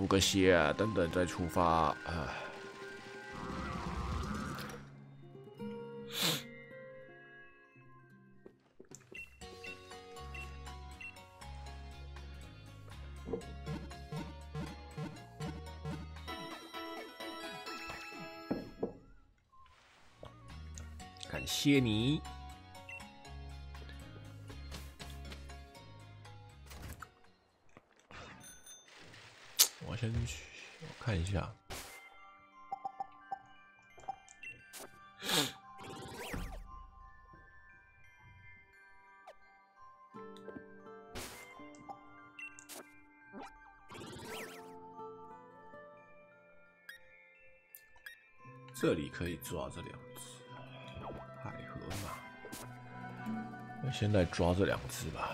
补个血，等等再出发啊。感谢你。先去我看一下。这里可以抓这两只海河马，那现在抓这两只吧。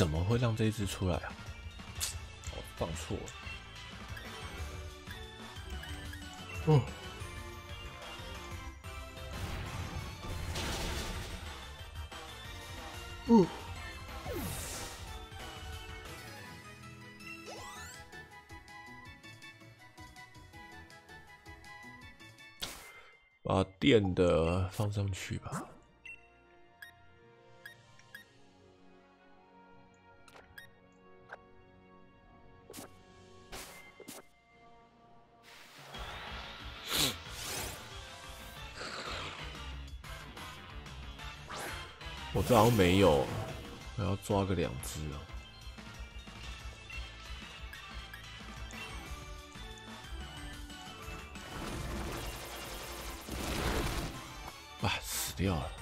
怎么会让这一只出来啊？哦放错了。嗯。嗯。把电的放上去吧。好像没有，我要抓个两只啊！哇，死掉了！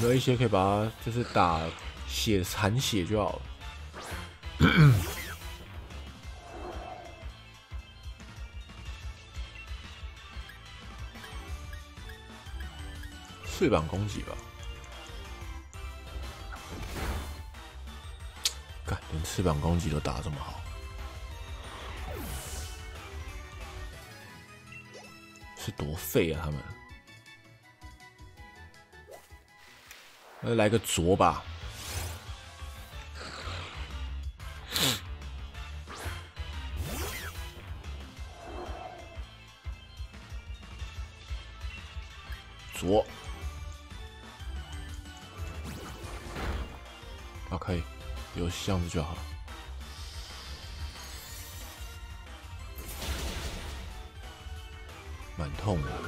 没有一些可以把它，就是打血残血就好了。翅膀攻击吧，干连翅膀攻击都打这么好，是多废啊他们！来来个啄吧，啄。啊，可以，有箱子就好。蛮痛的。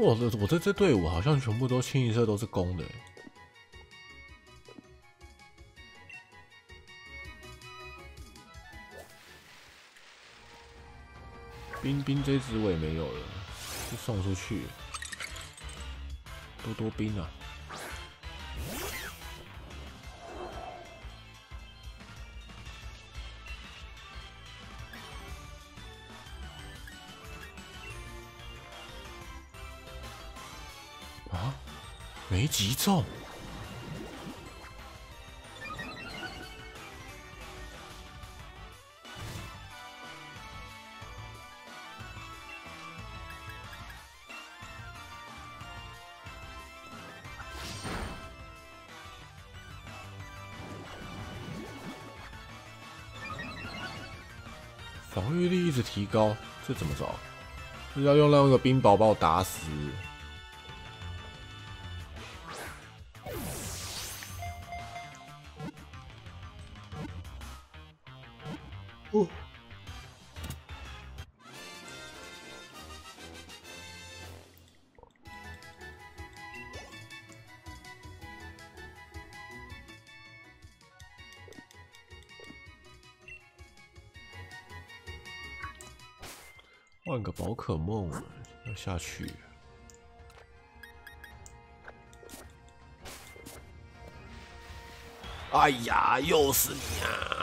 我这我这这队伍好像全部都清一色都是攻的。冰冰这只我也没有了，就送出去。多多冰！啊，击中。防御力一直提高，这怎么着？是要用那个冰雹把我打死？宝可梦要下去。哎呀，又是你啊！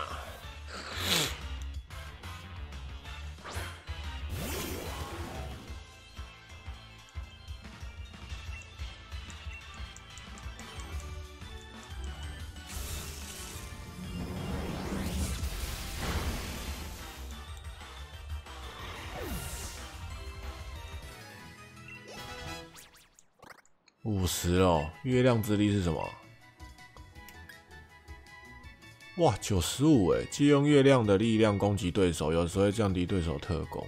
哦，月亮之力是什么？哇，九十五哎！借用月亮的力量攻击对手，有时会降低对手特攻。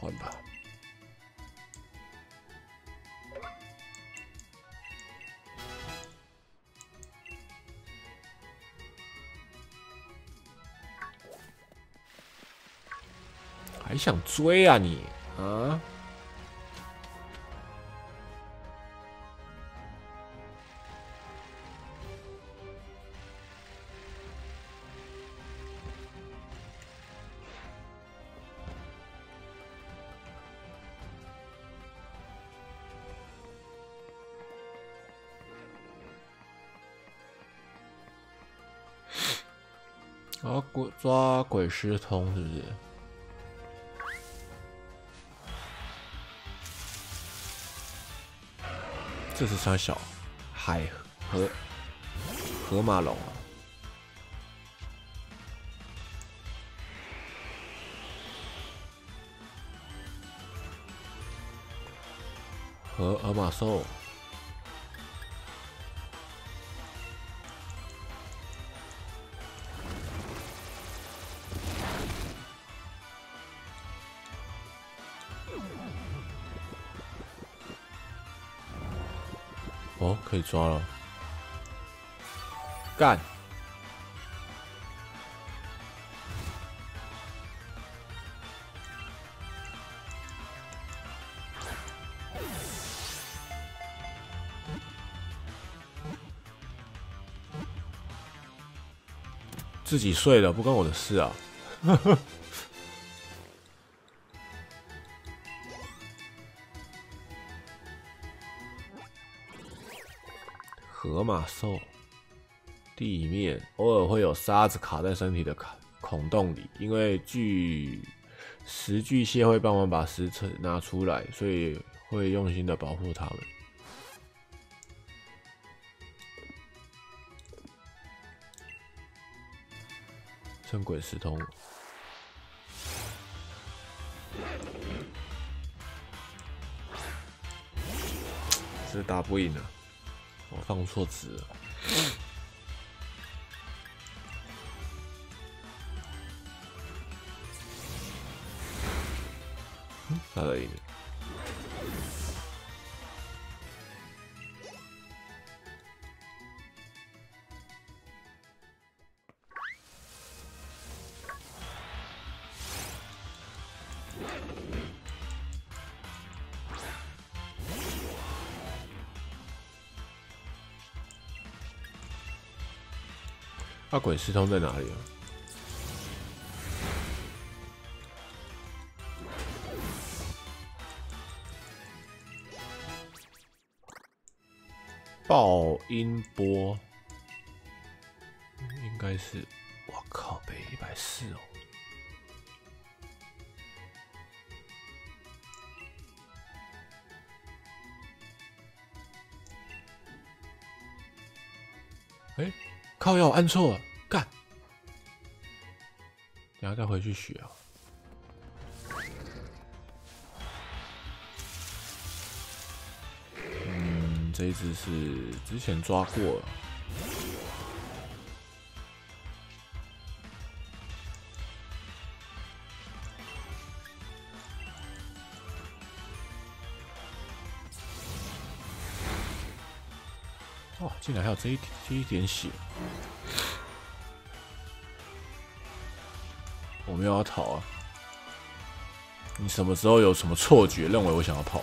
换吧，还想追啊你？抓鬼师通是不是？这是三小海河河马龙啊？河河马兽。以抓了，干！自己睡了，不关我的事啊！马兽，地面偶尔会有沙子卡在身体的孔孔洞里，因为巨石巨蟹会帮忙把石层拿出来，所以会用心的保护它们。圣鬼石通，这打不赢了。我放错词了，打了一点。鬼石通在哪里啊？爆音波，应该是，我靠，被一百四哦。哎。靠！要按错了，然后再回去学啊。嗯，这一只是之前抓过了。哇，竟然还有这一这一点血！没有要逃啊！你什么时候有什么错觉，认为我想要跑？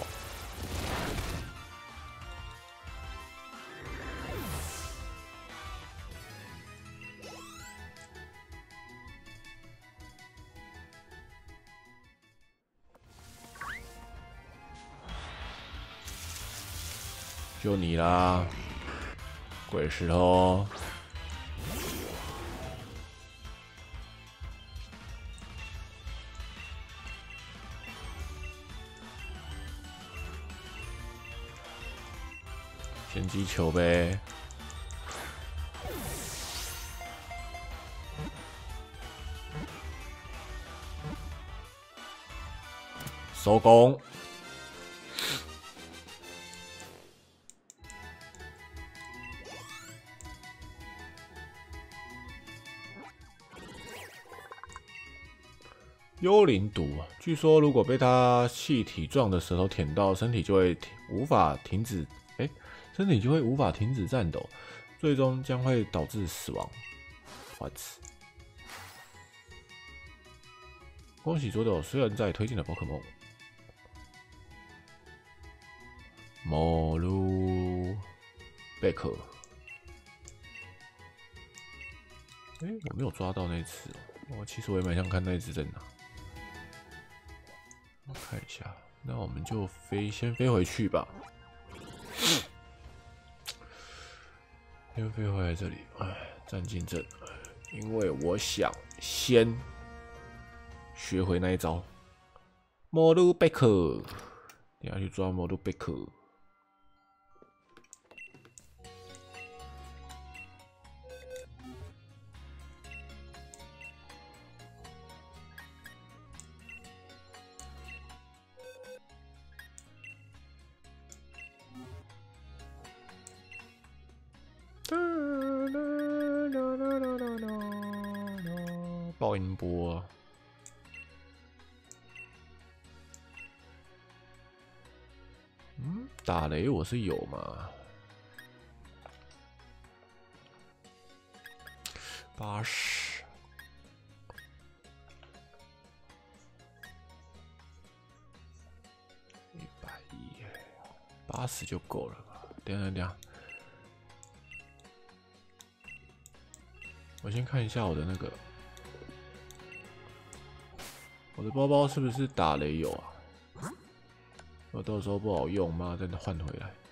就你啦，鬼石头！击球呗，收工。幽灵毒，据说如果被它气体状的舌头舔到，身体就会停无法停止，身体就会无法停止战斗，最终将会导致死亡。What？恭喜左斗，虽然在推进的宝可梦，莫鲁贝克。哎，我没有抓到那次哦，我其实我也蛮想看那只在哪。看一下，那我们就飞，先飞回去吧。先飞回来这里，哎，战进阵，因为我想先学会那一招。摩鲁贝克，你要去抓摩鲁贝克。打雷我是有嘛？八十，一百一，八十就够了吧？等等等，我先看一下我的那个。我的包包是不是打雷有啊？我到时候不好用，妈再换回来。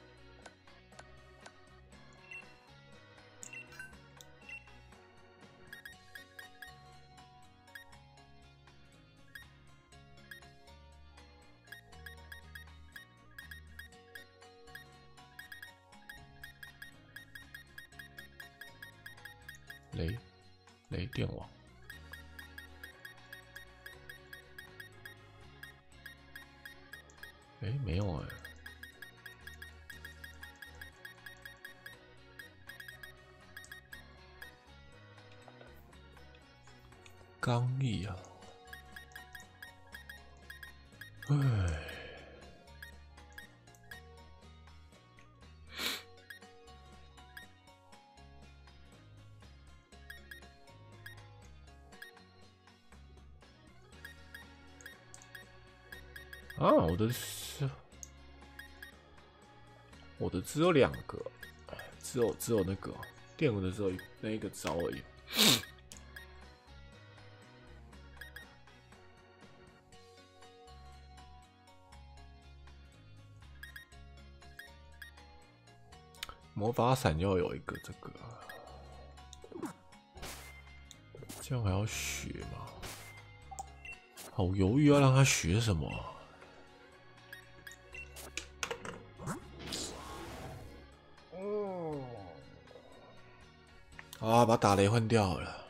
我的是。我的只有两个，只有只有那个电我的只有那一个招而已。魔法伞要有一个这个，这样还要学吗？好犹豫，要让他学什么？啊！把打雷换掉了，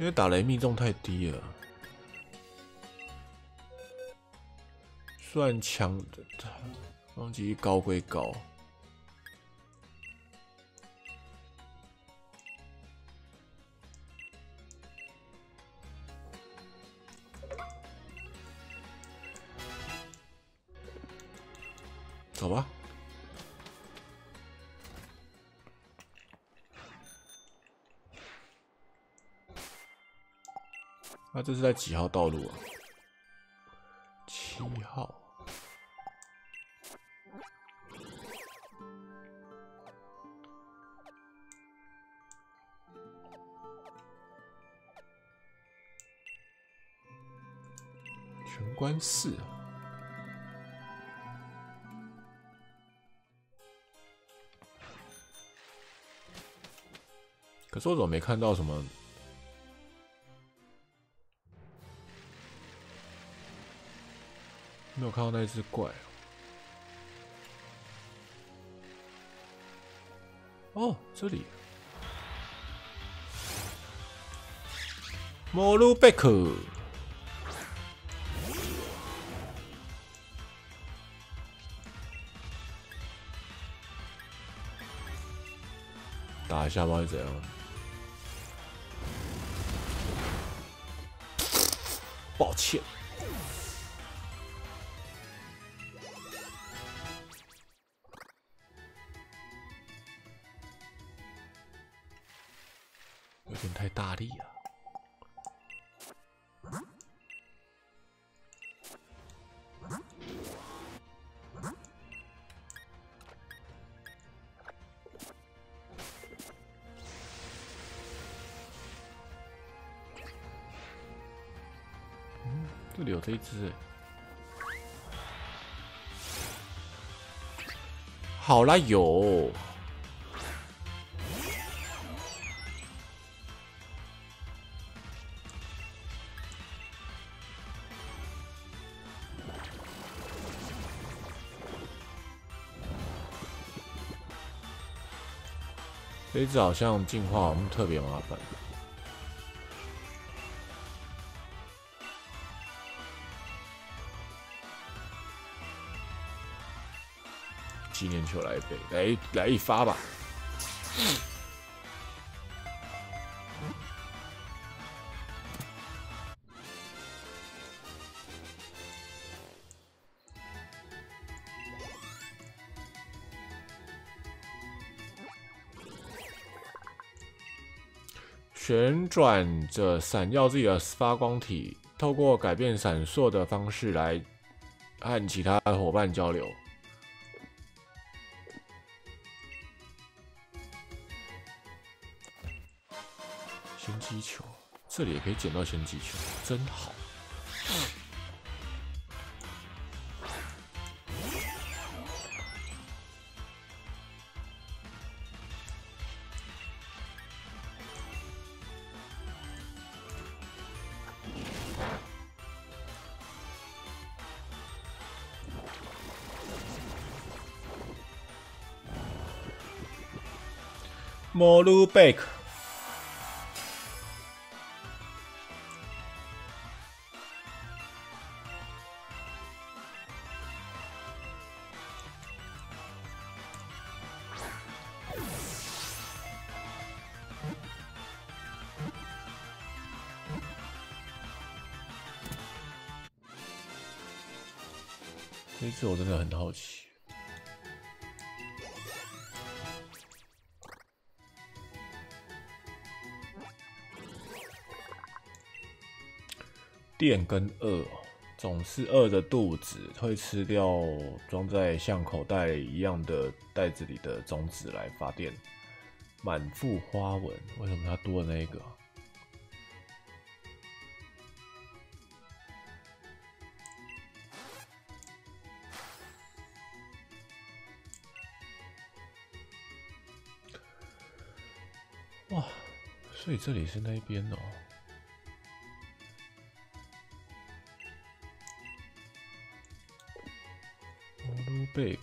因为打雷命中太低了，算强的，攻击高归高。这是在几号道路啊？七号。玄关四。可是我怎么没看到什么？没有看到那只怪。哦，这里。莫鲁贝克。打一下吧？是怎样？抱歉，这里有这一只，好啦，有。杯子好像进化，好像特别麻烦。纪念球来一杯，来来一发吧。转着闪耀自己的发光体，透过改变闪烁的方式来和其他伙伴交流。先击球，这里也可以捡到先击球，真好。摩鲁贝克。这次我真的很好奇，电跟饿，总是饿着肚子，会吃掉装在像口袋一样的袋子里的种子来发电。满腹花纹，为什么它多了那个？哇，所以这里是那边哦。摩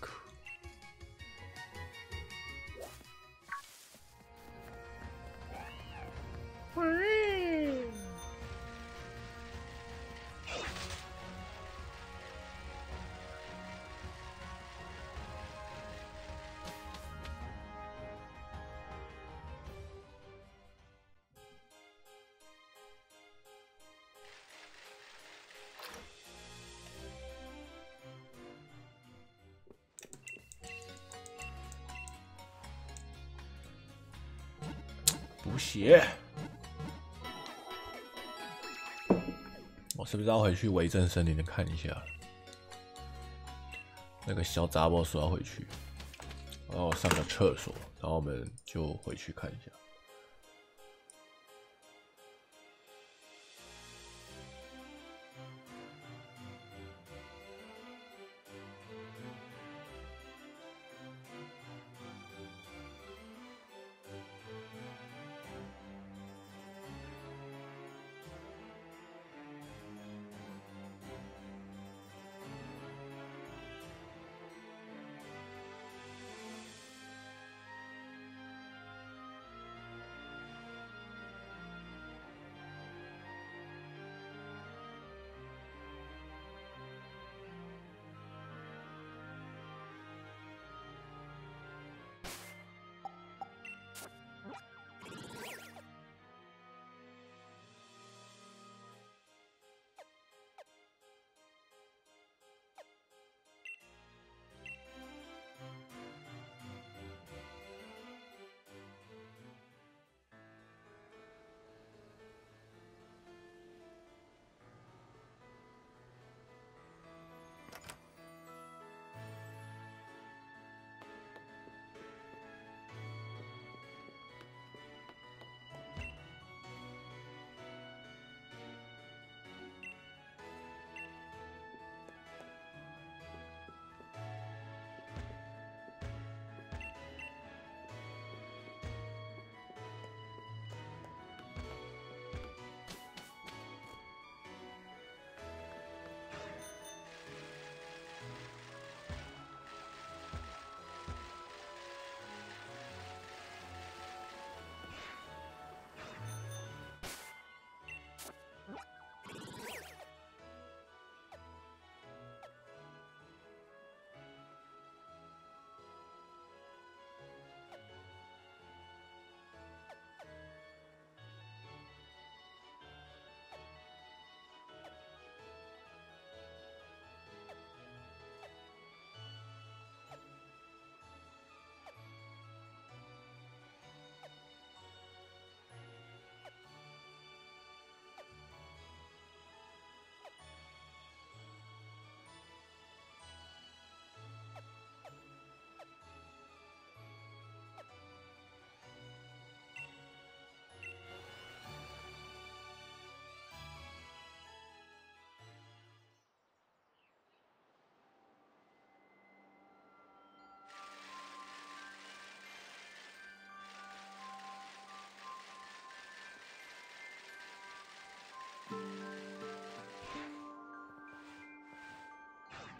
不是要回去维珍森林看一下？那个小杂波说要回去，然后上个厕所，然后我们就回去看一下。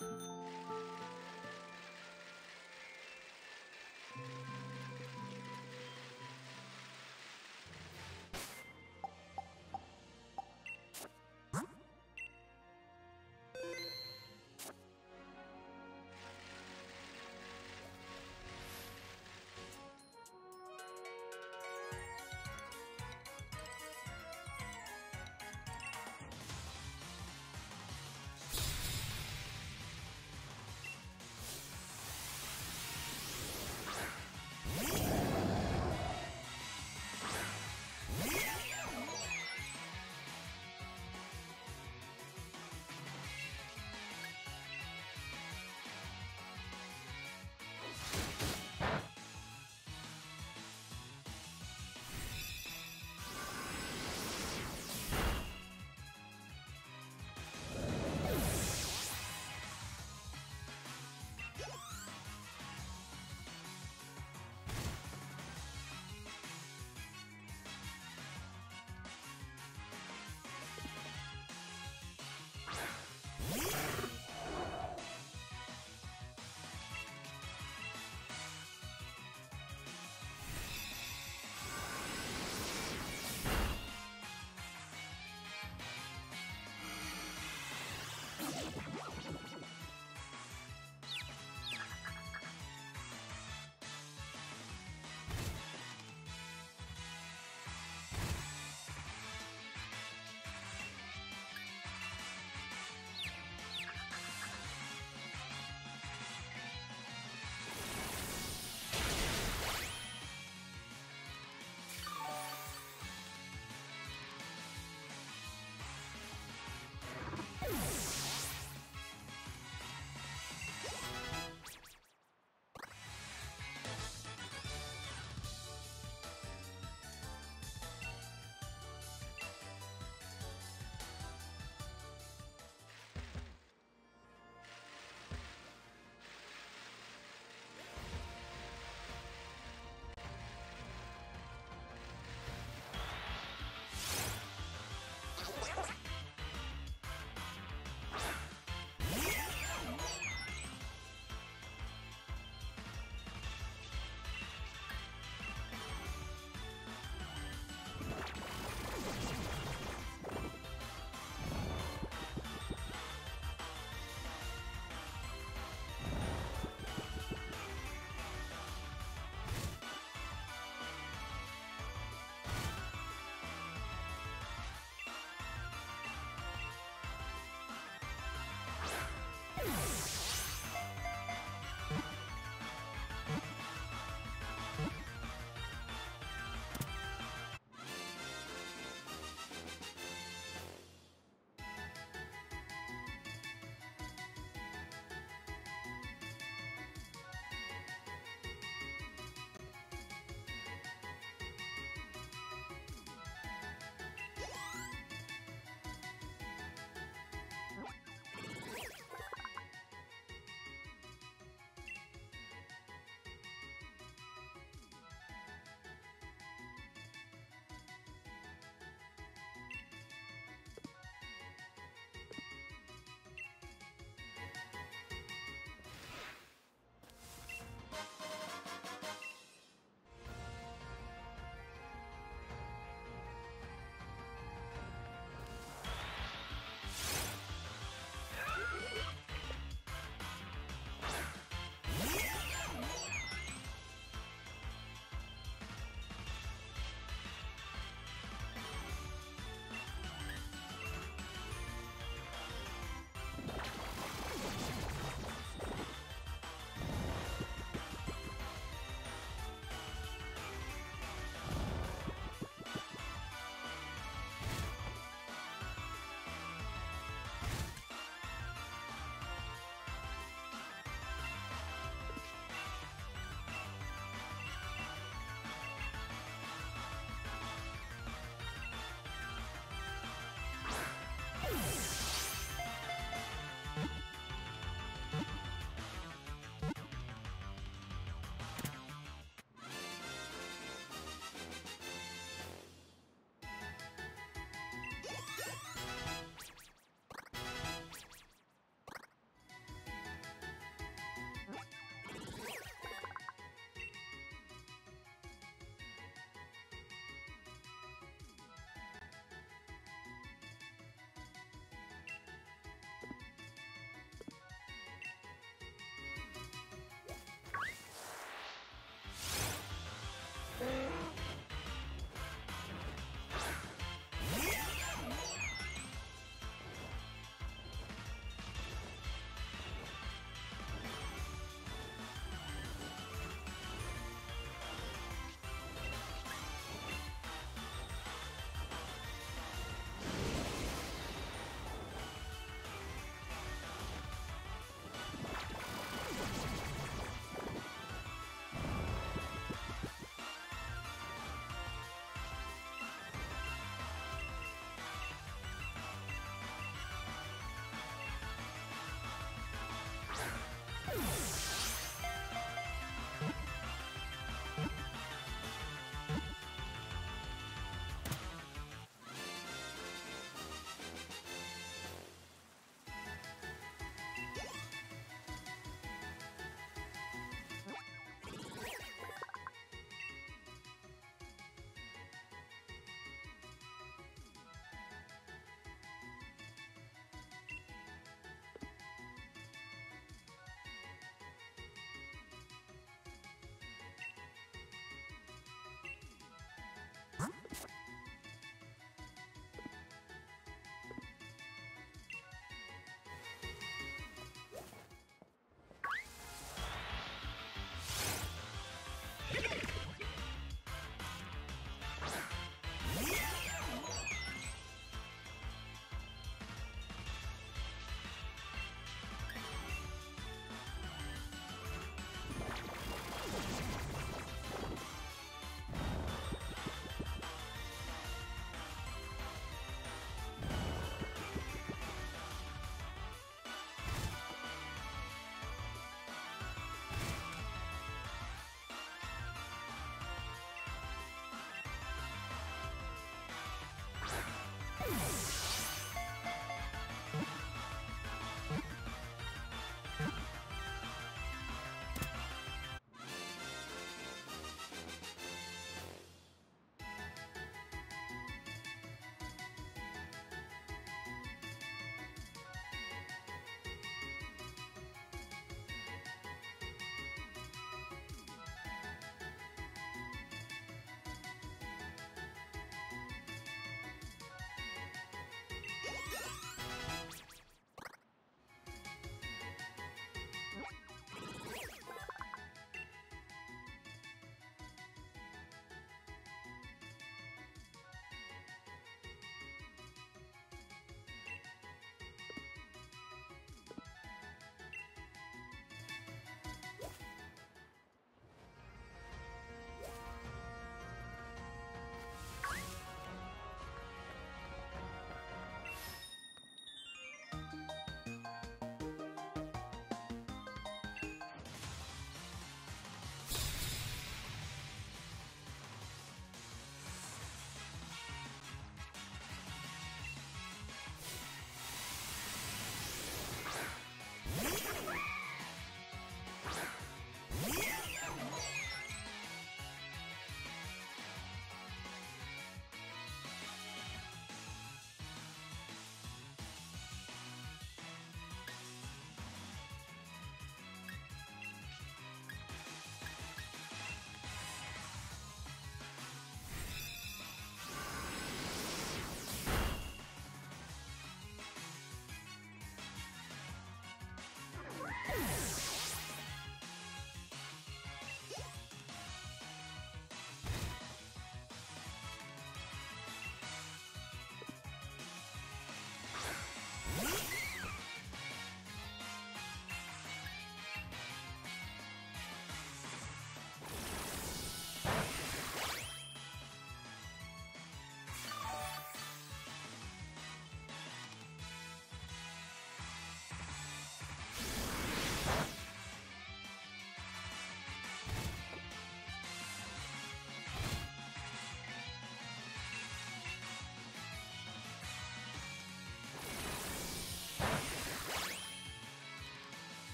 へえ。